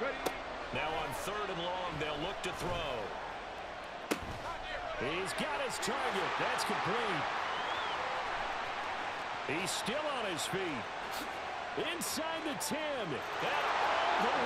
Now on third and long, they'll look to throw. He's got his target. That's complete. He's still on his feet. Inside the 10.